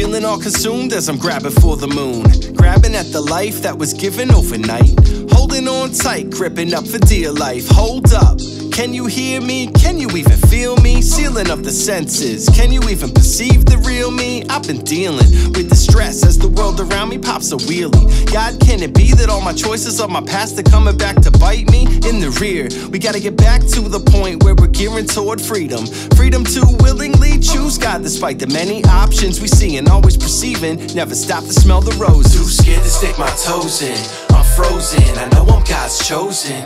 Feeling all consumed as I'm grabbing for the moon. Grabbing at the life that was given overnight. Holding on tight, gripping up for dear life. Hold up. Can you hear me? Can you even feel me? Sealing up the senses. Can you even perceive the real me? I've been dealing with the stress as the world around me pops a wheelie. God, can it be that all my choices of my past are coming back to bite me in the rear? We gotta get back to the point where we're gearing toward freedom. Freedom to willingly choose God despite the many options we see and always perceiving. Never stop to smell the roses. Too scared to stick my toes in. I'm frozen. I know I'm God's chosen.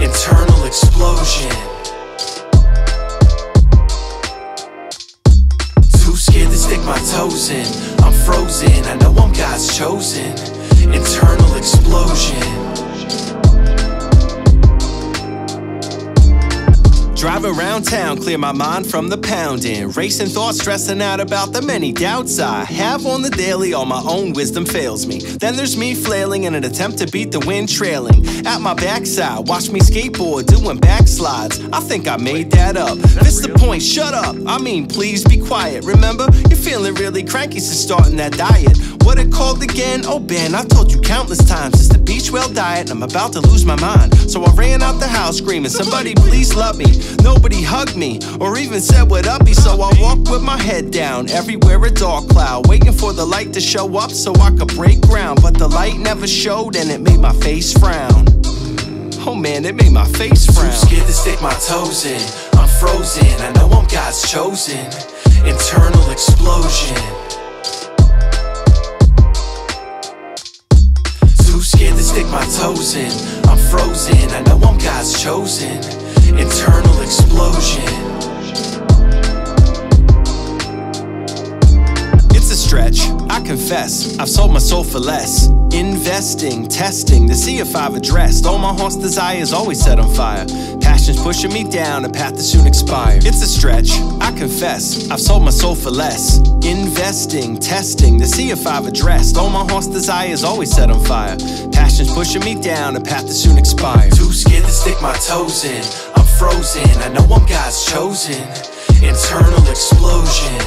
Internal explosion. Too scared to stick my toes in. I'm frozen. I know I'm God's chosen. Internal explosion. Drive around town, clear my mind from the pounding. Racing thoughts, stressing out about the many doubts I have on the daily. All my own wisdom fails me. Then there's me flailing in an attempt to beat the wind, trailing at my backside. Watch me skateboard, doing backslides. I think I made that up. This the point, shut up. I mean, please be quiet. Remember, you're feeling really cranky since starting that diet. What it called again? Oh, Ben, I've told you countless times. It's the beach well diet, and I'm about to lose my mind. So I ran out the house screaming, Somebody please love me. Nobody hugged me or even said what up me, so I walked with my head down. Everywhere a dark cloud, waiting for the light to show up so I could break ground. But the light never showed and it made my face frown. Oh man, it made my face frown. Too scared to stick my toes in. I'm frozen. I know I'm God's chosen. Internal explosion. Too scared to stick my toes in. I'm frozen. I know I'm God's chosen. Internal explosion. It's a stretch, I confess. I've sold my soul for less. Investing, testing to see if I've addressed all my heart's desires, always set on fire. Passion's pushing me down a path to soon expire. It's a stretch, I confess. I've sold my soul for less. Investing, testing to see if I've addressed all my heart's desires, always set on fire. Passion's pushing me down a path to soon expire. Too scared to stick my toes in. Frozen. I know I'm God's chosen. Internal explosion.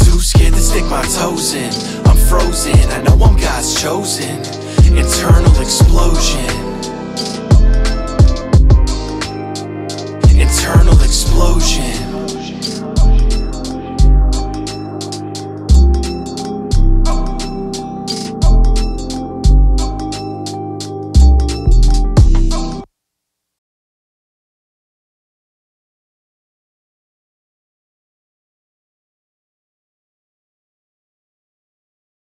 Too scared to stick my toes in. I'm frozen. I know I'm God's chosen. Internal explosion.